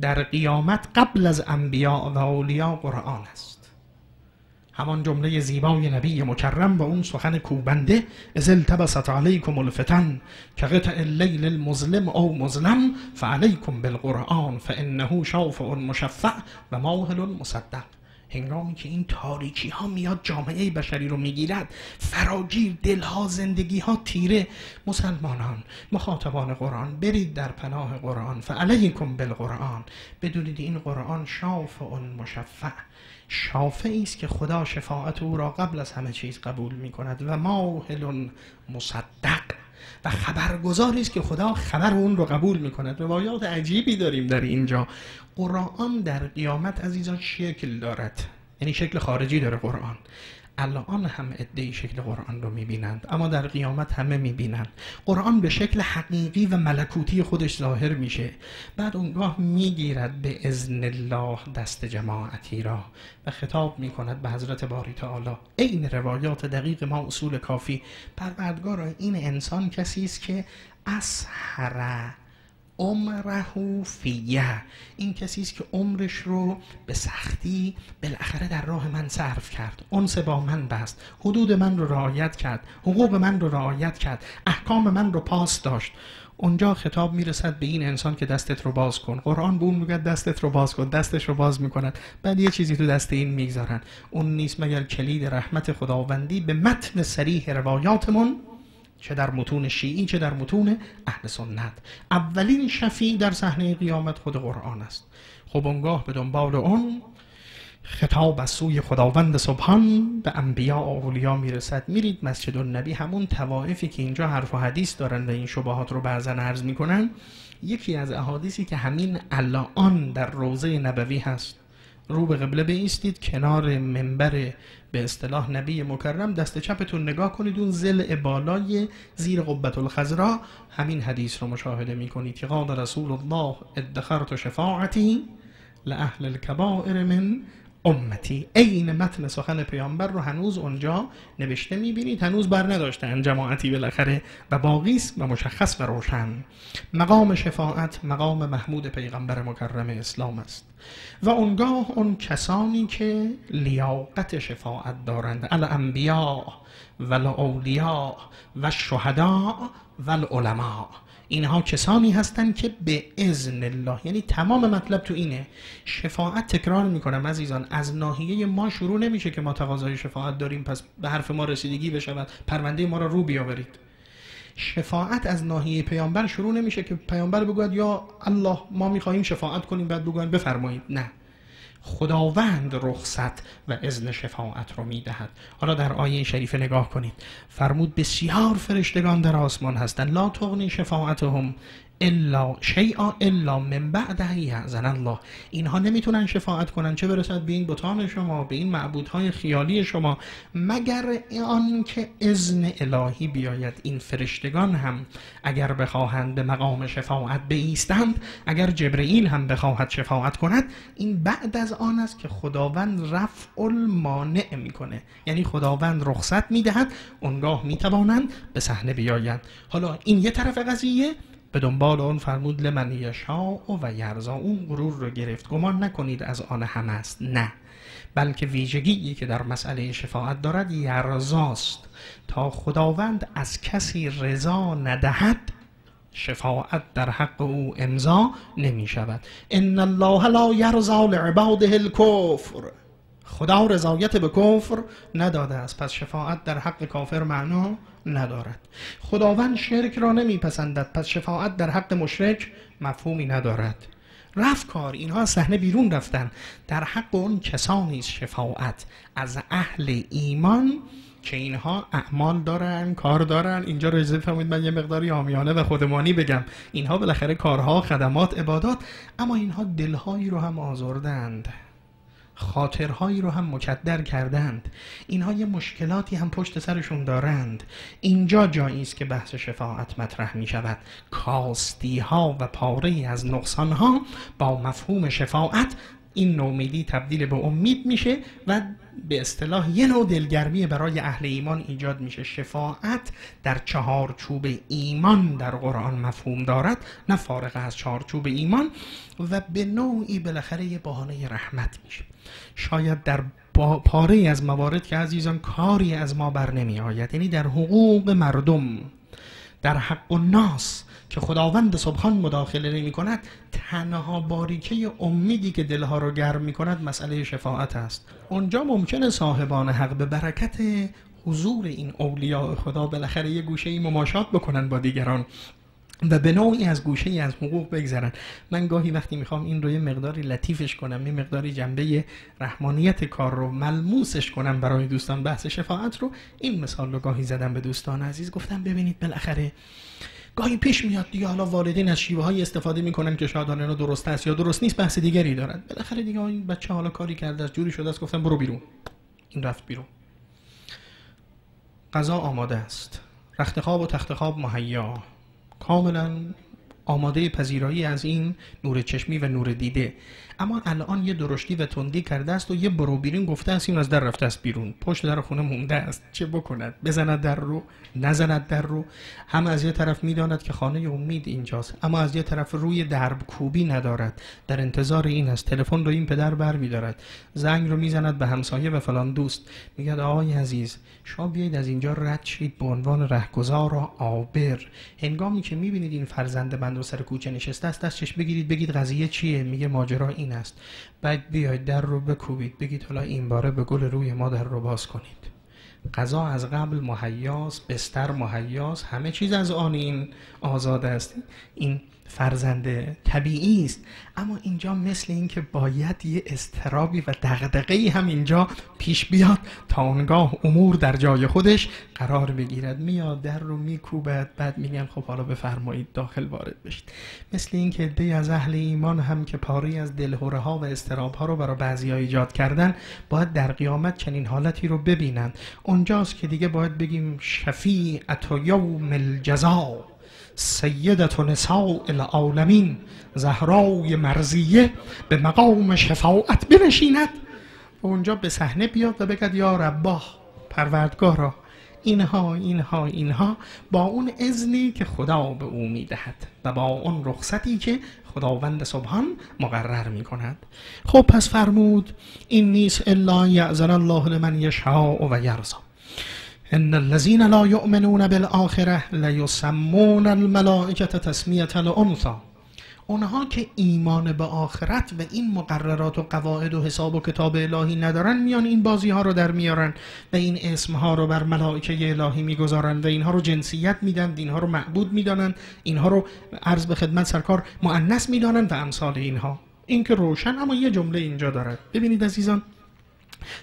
در قیامت قبل از انبیاء و اولیاء قرآن است. همان جمله زیبای نبی مکرم و اون سخن کوبنده از التبست علیکم الفتن که قطع اللیل المظلم او مظلم فعلیکم بالقرآن فانه شافع مشفع و ماهل مصدق. هنگامی که این تاریکی ها میاد جامعه بشری رو می‌گیرد فراگیر دلها زندگی ها تیره. مسلمانان مخاطبان قرآن برید در پناه قرآن فعلیکم بالقرآن. بدونید این قرآن شافع مشفع شافعی است که خدا شفاعت او را قبل از همه چیز قبول می کند و ماهل مصدق و خبرگزاری است که خدا خبر اون رو قبول می کند روایات عجیبی داریم در اینجا. قرآن در قیامت عزیزان شکل دارد. یعنی شکل خارجی داره قرآن. الان هم ادهی شکل قرآن رو می‌بینند اما در قیامت همه می‌بینند. قرآن به شکل حقیقی و ملکوتی خودش ظاهر میشه. بعد اونگاه می‌گیرد به ازن الله دست جماعتی را و خطاب می‌کند به حضرت باری تعالی. این روایات دقیق ما اصول کافی. پروردگار این انسان کسی است که اسحره عمره فیه. این کسی است که عمرش رو به سختی بالاخره در راه من صرف کرد. انس با من بست. حدود من رو رعایت کرد. حقوق من رو رعایت کرد. احکام من رو پاس داشت. اونجا خطاب می‌رسد به این انسان که دستت رو باز کن. قرآن به اون میگه دستت رو باز کن. دستش رو باز می‌کند. بعد یه چیزی تو دست این می‌گذارن. اون نیست مگر کلید رحمت خداوندی به متن سریح روایاتمون؟ چه در متون شیعی چه در متون اهل سنت. اولین شفیع در صحنه قیامت خود قرآن است. خب اونگاه به دنبال اون خطاب از سوی خداوند سبحان به انبیا و اولیا می‌رسد. میرید مسجد النبی همون توائفی که اینجا حرف و حدیث دارن و این شبهات رو بعضا عرض می‌کنن. یکی از احادیثی که همین الان در روزه نبوی هست. رو به قبله بیستید کنار منبر به اصطلاح نبی مکرم. دست چپتون نگاه کنید اون زل بالای زیر قبت الخزرا همین حدیث رو مشاهده می‌کنید که قال رسول الله ادخرت شفاعتی لأهل الكبائر من امتی. عین متن سخن پیامبر رو هنوز اونجا نوشته می‌بینید. هنوز بر نداشتن جماعتی بالاخره و باقی است و مشخص و روشن. مقام شفاعت مقام محمود پیغمبر مکرم اسلام است. و اونگاه اون کسانی که لیاقت شفاعت دارند. الانبیا و الاولیا و شهدا و العلماء. اینها کسانی هستند که به اذن الله یعنی تمام مطلب تو اینه. شفاعت تکرار می‌کنم عزیزان. از ناحیه ما شروع نمیشه که ما تقاضای شفاعت داریم پس به حرف ما رسیدگی بشود. پرونده ما را رو بیاورید. شفاعت از ناحیه پیامبر شروع نمیشه که پیامبر بگوید یا الله ما می‌خواهیم شفاعت کنیم بعد بگوید بفرمایید. نه. خداوند رخصت و اذن شفاعت رو می‌دهد. حالا در آیه شریف نگاه کنید. فرمود بسیار فرشتگان در آسمان هستند. لا تغنی شفاعتهم. الا شیئا الا من بعد یعزن الله. اینها نمی‌تونن شفاعت کنن. چه برسد به این بتان شما به این معبودهای خیالی شما مگر آن که اذن الهی بیاید؟ این فرشتگان هم اگر بخواهند به مقام شفاعت بیستند اگر جبرئیل هم بخواهد شفاعت کند این بعد از آن است که خداوند رفع المانع می‌کنه. یعنی خداوند رخصت می‌دهد اونگاه می‌توانند به صحنه بیایند حالا این یه طرف قضیه به دنبال اون فرمود لمن یشا و یرزا اون غرور رو گرفت. گمان نکنید از آن هم است. نه. بلکه ویژگی که در مسئله شفاعت دارد یرزاست تا خداوند از کسی رضا ندهد شفاعت در حق او امضا نمی شود ان الله لا یرزا لعباده الکفر. خدا رضایت به کفر نداده است پس شفاعت در حق کافر معنا ندارد. خداوند شرک را نمیپسندد پس شفاعت در حق مشرک مفهومی ندارد. رفت کار اینها از صحنه بیرون رفتن. در حق اون کسانی شفاعت. از اهل ایمان که اینها اعمال دارن کار دارن. اینجا رو اجازه من یه مقداری آمیانه و خودمانی بگم. اینها بالاخره کارها خدمات عبادات اما اینها دلهایی رو هم آزردند. خاطرهایی رو هم مکدر کردند. اینها یه مشکلاتی هم پشت سرشون دارند. اینجا جایی است که بحث شفاعت مطرح می شود. کاستی ها و پاره از نقصان ها با مفهوم شفاعت این نومیدی تبدیل به امید میشه و به اصطلاح یه نوع دلگرمی برای اهل ایمان ایجاد میشه. شفاعت در چهارچوب ایمان در قرآن مفهوم دارد نه فارغ از چهارچوب ایمان و به نوعی بالاخره یه بهانه رحمت میشه. شاید در پاره از موارد که عزیزان کاری از ما بر نمی آید یعنی در حقوق مردم در حق و ناس که خداوند سبحان مداخله نمی کند تنها باریکه امیدی که دلها رو گرم می کند مسئله شفاعت است. اونجا ممکنه صاحبان حق به برکت حضور این اولیاء خدا بالاخره یه گوشه ای مماشات بکنن با دیگران. و به نوعی از گوشه ای از حقوق بگذرن. من گاهی وقتی می‌خوام این رو یه مقداری لطیفش کنم یه مقداری جنبه رحمانیت کار رو ملموسش کنم برای دوستان بحث شفاعت رو این مثال رو گاهی زدم به دوستان عزیز. گفتم ببینید بالاخره گاهی پیش میاد دیگه حالا والدین از شیوه های استفاده می‌کنن که شاید آن درست است یا درست نیست بحث دیگری دارن. بالاخره دیگه این بچه حالا کاری کرده از جوری شده است گفتم برو بیرون. این رفت بیرون. غذا آماده است. رخت خواب و تخت خواب مهیا. کاملا آماده پذیرایی از این نور چشمی و نور دیده. اما الان یه درشتی و تندی کرده است و یه برو بیرون گفته است این از در رفته است بیرون. پشت در خونه مونده است. چه بکند؟ بزند در رو؟ نزند در رو؟ هم از یه طرف می‌داند که خانه امید اینجاست. اما از یه طرف روی درب کوبی ندارد. در انتظار این است. تلفن رو این پدر بر میدارد. زنگ رو می‌زند به همسایه و فلان دوست. میگه آقای عزیز شما بیایید از اینجا رد شید به عنوان رهگذار و آبر هنگامی که می‌بینید این فرزند من رو سر کوچه نشسته است دستش بگیرید بگید قضیه چیه؟ میگه ماجرا است. بعد بیاید در رو بکوبید. بگید حالا این باره به گل روی ما در رو باز کنید. غذا از قبل مهیاس بستر مهیاس همه چیز از آن این آزاد است. این فرزند طبیعی است. اما اینجا مثل اینکه باید یه استرابی و دغدغه‌ای هم اینجا پیش بیاد تا اونگاه امور در جای خودش قرار بگیرد. میاد در رو میکوبد بعد میگن خب حالا بفرمایید داخل وارد بشید. مثل اینکه دی از اهل ایمان هم که پاری از دلهوره ها و استراب ها رو برای بعضی ها ایجاد کردن باید در قیامت چنین حالتی رو ببینن اونجاست که دیگه باید بگیم شفیعت یوم الجزا سیدت نساء العالمین زهرای مرزیه به مقام شفاعت بنشیند. و اونجا به صحنه بیاد و بگد یا رباه پروردگارا اینها اینها اینها با اون اذنی که خدا به او می‌دهد و با اون رخصتی که خداوند سبحان مقرر می کند خب پس فرمود این نیست الا یعذر الله لمن یشاء و یرزا ان الذين لا يؤمنون بالآخره لیسمون الملائکه تسمیه الانثى اونها که ایمان به آخرت و این مقررات و قواعد و حساب و کتاب الهی ندارن میان این بازی ها رو در میارن و این اسم ها رو بر ملائکه الهی می‌گذارن و اینها رو جنسیت میدن اینها رو معبود می‌دانن اینها رو عرض به خدمت سرکار مؤنث می‌دانن و امثال اینها. این که روشن اما یه جمله اینجا دارد ببینید عزیزان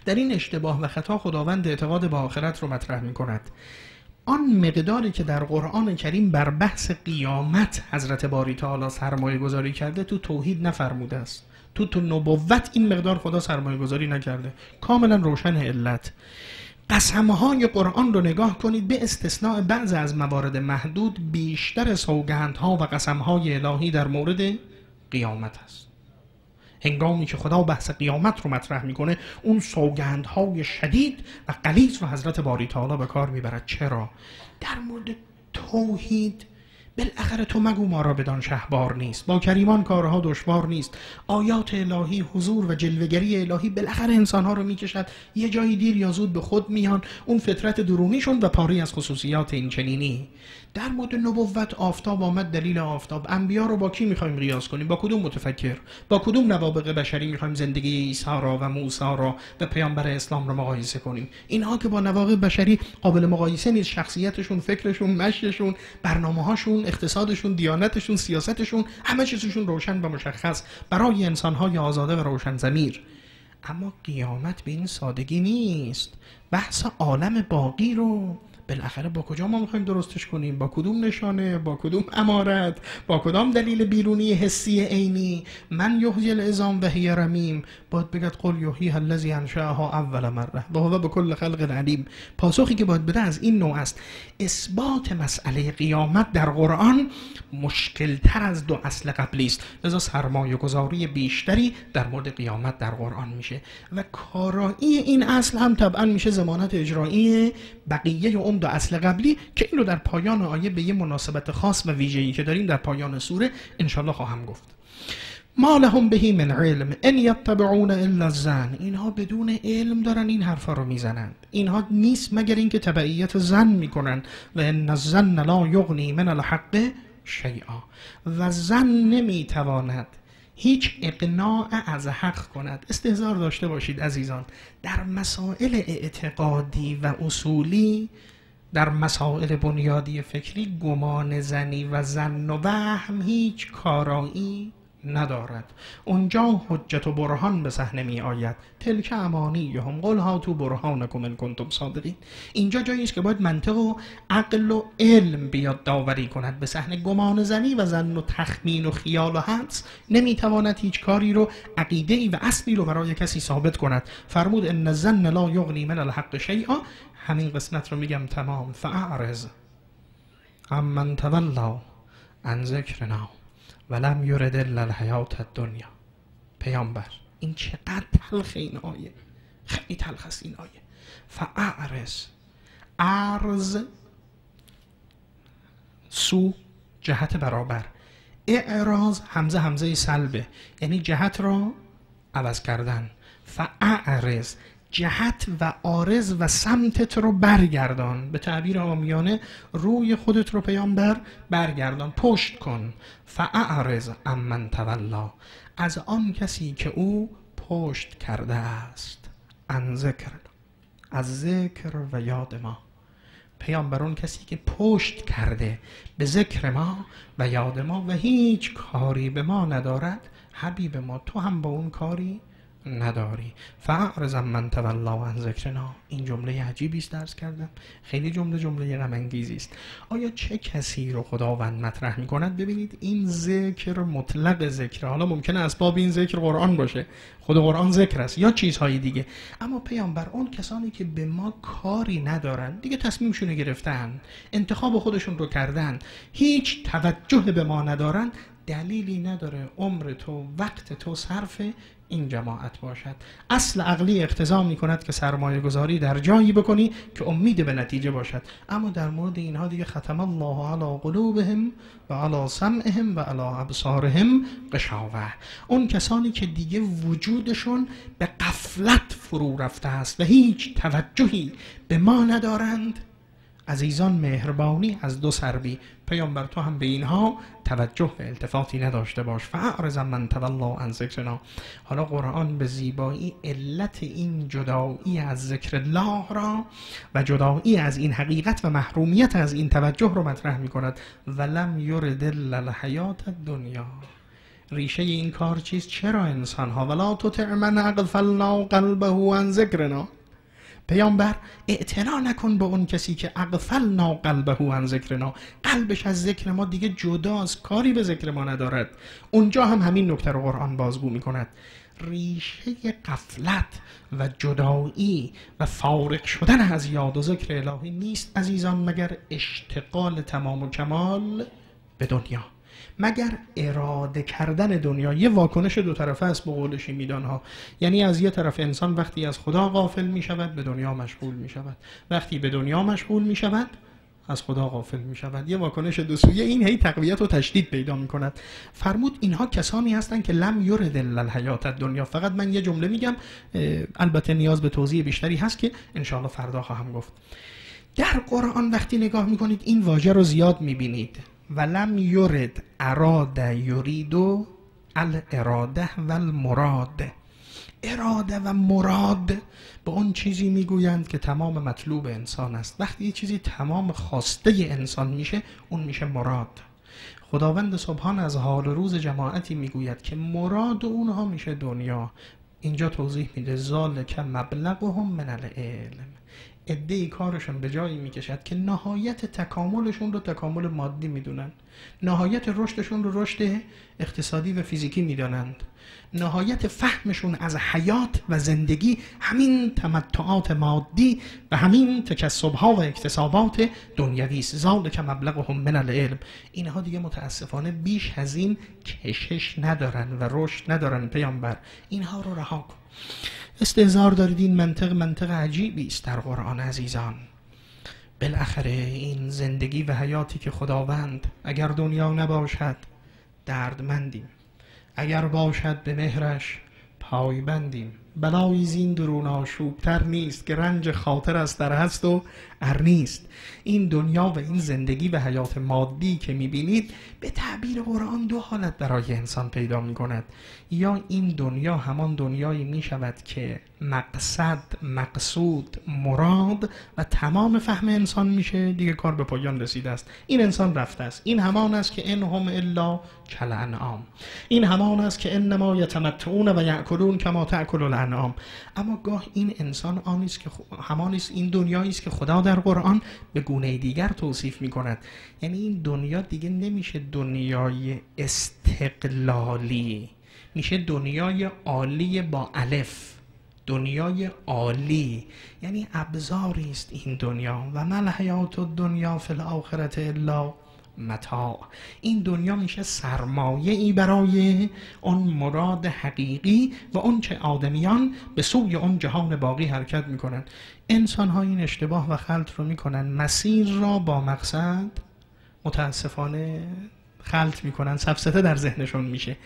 در این اشتباه و خطا خداوند اعتقاد به آخرت رو مطرح می کند آن مقداری که در قرآن کریم بر بحث قیامت حضرت باری تعالی سرمایه گذاری کرده تو توحید نفرموده است. تو تو نبوت این مقدار خدا سرمایه گذاری نکرده. کاملا روشن علت. قسمهای قرآن رو نگاه کنید به استثناء بعض از موارد محدود بیشتر سوگندها و قسمهای الهی در مورد قیامت است. هنگامی که خدا بحث قیامت رو مطرح می‌کنه اون سوگندهای شدید و قلیز رو حضرت باری تعالی به کار می‌برد چرا؟ در مورد توحید بالاخره تو مگو ما را بدان شهبار نیست. با کریمان کارها دشوار نیست. آیات الهی حضور و جلوگری الهی بالاخره انسانها رو می‌کشد. یه جایی دیر یا زود به خود میان. اون فطرت درونیشون و پاری از خصوصیات این چنینی. در مورد نبوت آفتاب آمد دلیل آفتاب. انبیا رو با کی می‌خوایم قیاس کنیم؟ با کدوم متفکر؟ با کدوم نوابق بشری می‌خوایم زندگی عیسی را و موسی را و پیامبر اسلام رو مقایسه کنیم؟ اینها که با نواقع بشری قابل مقایسه نیست. شخصیتشون فکرشون مشیشون برنامه اقتصادشون دیانتشون سیاستشون همه چیزشون روشن و مشخص برای انسانهای آزاده و روشن زمیر اما قیامت به این سادگی نیست. بحث عالم باقی رو بالاخره با کجا ما می‌خوایم درستش کنیم؟ با کدوم نشانه؟ با کدوم امارت؟ با کدام دلیل بیرونی حسی عینی؟ من یحیی العظام و هی رمیم. باید بگد قل یحیی الذی انشأها اول مره. و هو بكل خلق علیم. پاسخی که باید بده از این نوع است. اثبات مسئله قیامت در قرآن مشکل تر از دو اصل قبلی است. لذا سرمایه گذاری بیشتری در مورد قیامت در قرآن میشه. و کارایی این اصل هم طبعا میشه زمانت اجرایی بقیه اون دو اصل قبلی که این رو در پایان آیه به یه مناسبت خاص و ویژه‌ای که داریم در پایان سوره انشالله خواهم گفت. ما لهم بهی من علم ان یتبعون الا الزن اینها بدون علم دارن این حرفا رو می‌زنند. اینها نیست مگر اینکه تبعیت زن می‌کنن و ان الزن لا یغنی من الحق شیئا. و زن نمی‌تواند هیچ اقناع از حق کند. استهزار داشته باشید عزیزان. در مسائل اعتقادی و اصولی در مسائل بنیادی فکری گمان زنی و زن و وهم هیچ کارایی ندارد. اونجا حجت و برهان به صحنه می آید. تلک امانی هم قل ها تو برهانکم ان کنتم صادقین. اینجا جایی است که باید منطق و عقل و علم بیاد داوری کند. به صحنه گمان زنی و زن و تخمین و خیال و حدس نمی‌تواند هیچ کاری رو عقیده ای و اصلی رو برای کسی ثابت کند. فرمود ان زن لا یغنی من الحق شیئا. همین قسمت رو میگم تمام. فاعرض من تولا عن ذکرنا ولم یرد الا الحیات الدنیا. پیامبر این چقدر تلخ این آیه. خیلی تلخ است این آیه. فاعرض ارز سو جهت برابر. اعراض همزه همزه سلبه. یعنی جهت را عوض کردن. فاعرض جهت و آرز و سمتت رو برگردان. به تعبیر آمیانه روی خودت رو پیامبر برگردان. پشت کن. فاعرض امن تولا از آن کسی که او پشت کرده است. ان ذکر. از ذکر و یاد ما. پیامبر اون کسی که پشت کرده به ذکر ما و یاد ما و هیچ کاری به ما ندارد. حبیب ما تو هم با اون کاری نداری. فاعرض من تولا عن ذکرنا. این جمله عجیبی است درس کردم. خیلی جمله جمله غم انگیزی است. آیا چه کسی رو خداوند مطرح می کند ببینید این ذکر مطلق ذکر حالا ممکنه اسباب این ذکر قرآن باشه. خود قرآن ذکر است یا چیزهای دیگه. اما پیامبر اون کسانی که به ما کاری ندارن دیگه تصمیمشون گرفتن انتخاب خودشون رو کردن هیچ توجه به ما ندارن دلیلی نداره. عمر تو وقت تو صرف این جماعت باشد. اصل عقلی اقتضا می کند که سرمایه گذاری در جایی بکنی که امید به نتیجه باشد. اما در مورد اینها دیگه ختم الله علی قلوبهم و علی سمعهم و علی ابصارهم قشاوه. اون کسانی که دیگه وجودشون به قفلت فرو رفته است و هیچ توجهی به ما ندارند. عزیزان مهربانی از دو سربی پیامبر تو هم به اینها توجه و التفاتی نداشته باش. فاعرض من تولا عن ذکرنا. حالا قرآن به زیبایی علت این جدایی از ذکر الله را و جدایی از این حقیقت و محرومیت از این توجه رو مطرح می کند ولم یرد الحیات الدنیا. ریشه این کار چیست؟ چرا انسان ها ولا تطع من اغفلنا قلبه عن ذکرنا. پیامبر اعتنا نکن به اون کسی که اغفلنا قلبه عن ذکرنا. قلبش از ذکر ما دیگه جداست کاری به ذکر ما ندارد. اونجا هم همین نکته رو قرآن بازگو می‌کند. ریشه قفلت و جدایی و فارق شدن از یاد و ذکر الهی نیست عزیزان مگر اشتغال تمام و کمال به دنیا. مگر اراده کردن دنیا یه واکنش دو طرفه است به قول شیمیدان ها یعنی از یه طرف انسان وقتی از خدا غافل می شود به دنیا مشغول می شود وقتی به دنیا مشغول می شود از خدا غافل می شود یه واکنش دو سویه این هی تقویت و تشدید پیدا می کند فرمود اینها کسانی هستند که لم یرد الحیات دنیا فقط من یه جمله میگم البته نیاز به توضیح بیشتری هست که انشاءالله فردا خواهم گفت. در قرآن وقتی نگاه می‌کنید این واژه رو زیاد می‌بینید. ولم یرد اراد یریدو الاراده و المراد اراده و مراد به اون چیزی می‌گویند که تمام مطلوب انسان است. وقتی یه چیزی تمام خواسته انسان میشه اون میشه مراد. خداوند سبحان از حال روز جماعتی می‌گوید که مراد اونها میشه دنیا. اینجا توضیح میده ذالک مبلغهم من العلم. عده کارشون به جایی می‌کشد که نهایت تکاملشون رو تکامل مادی می‌دونن. نهایت رشدشون رو رشد اقتصادی و فیزیکی می‌دانند. نهایت فهمشون از حیات و زندگی همین تمتعات مادی و همین تکسبها و اکتسابات دنیوی است. ذالک مبلغهم من العلم. اینها دیگه متاسفانه بیش از این کشش ندارن و رشد ندارن پیامبر. اینها رو رها کن. استهزار دارید این منطق منطق عجیبی است در قرآن عزیزان. بالاخره این زندگی و حیاتی که خداوند اگر دنیا نباشد دردمندیم. اگر باشد به مهرش پایبندیم. بلایی زین درون آشوبتر نیست که رنج خاطر از در هست و ار نیست. این دنیا و این زندگی و حیات مادی که می‌بینید به تعبیر قرآن دو حالت برای انسان پیدا می‌کند. یا این دنیا همان دنیایی می‌شود که مقصد مقصود مراد و تمام فهم انسان میشه دیگه کار به پایان رسیده است. این انسان رفته است. این همان است که ان هم الا کل انعام. این همان است که انما یتمتعون و یاکلون کما تاکل الانعام اما گاه این انسان آنی است که همان است این دنیایی است که خدا در قرآن به گونه دیگر توصیف می کند یعنی این دنیا دیگه نمیشه دنیای استقلالی. میشه دنیای عالی با الف. دنیای عالی. یعنی ابزاری است این دنیا. و مل حیات دنیا فی الاخرت الا متاع. این دنیا میشه سرمایه ای برای اون مراد حقیقی و اون چه آدمیان به سوی اون جهان باقی حرکت می‌کنن انسان ها این اشتباه و خلط رو می‌کنن مسیر را با مقصد متاسفانه خلط می‌کنن سفسته در ذهنشون میشه.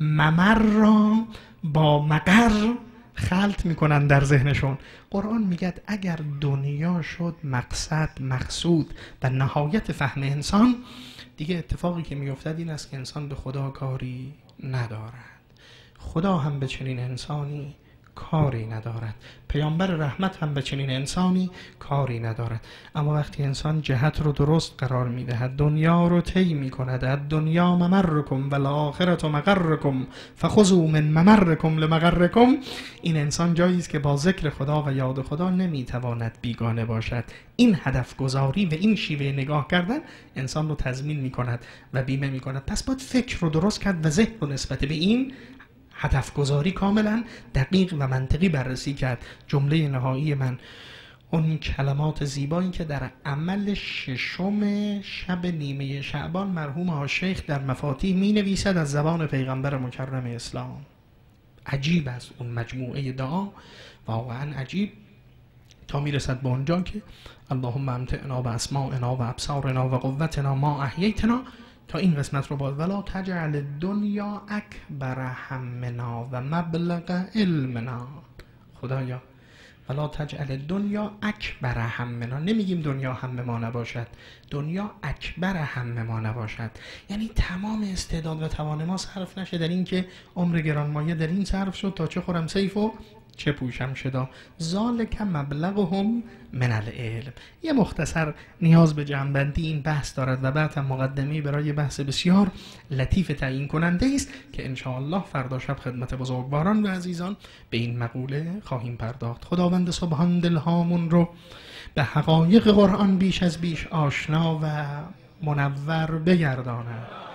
ممر را با مقر خلط می‌کنن در ذهنشون. قرآن میگد اگر دنیا شد مقصد مقصود و نهایت فهم انسان دیگه اتفاقی که میافتد این است که انسان به خدا کاری ندارد. خدا هم به چنین انسانی کاری ندارد. پیامبر رحمت هم به چنین انسانی کاری ندارد. اما وقتی انسان جهت رو درست قرار می‌دهد دنیا رو طی می‌کند. دنیا ممرکم و الاخرت مقرکم فخذوا من ممرکم لمقرکم این انسان جایی است که با ذکر خدا و یاد خدا نمی‌تواند بیگانه باشد. این هدف گذاری و این شیوه نگاه کردن انسان رو تضمین می‌کند و بیمه می‌کند. پس باید فکر رو درست کرد و ذهن رو نسبت به این هدف گذاری کاملا دقیق و منطقی بررسی کرد. جمله نهایی من اون کلمات زیبایی که در عمل ششم شب نیمه شعبان مرحوم ها شیخ در مفاتیح می نویسد از زبان پیغمبر مکرم اسلام. عجیب است اون مجموعه دعا. واقعا عجیب. تا می‌رسد به اونجا که اللهم امتعنا و اسماعنا و ابصارنا و قوتنا ما احییتنا تا این قسمت رو باید ولا تجعل دنیا اکبر همنا و مبلغ علمنا. خدایا ولا تجعل دنیا اکبر همنا نمیگیم دنیا همه ما نباشد. دنیا اکبر همه ما نباشد. یعنی تمام استعداد و توان ما صرف نشه در این که عمر گرانمایه در این صرف شد تا چه خورم سیف و چه پوشم شدا ذالک مبلغهم من العلم. یه مختصر نیاز به جنبندی این بحث دارد و بعد هم مقدمه برای بحث بسیار لطیف تعیین کننده است که انشاءالله فردا شب خدمت بزرگواران و عزیزان به این مقوله خواهیم پرداخت. خداوند سبحان دلهامون رو به حقایق قرآن بیش از بیش آشنا و منور بگرداند.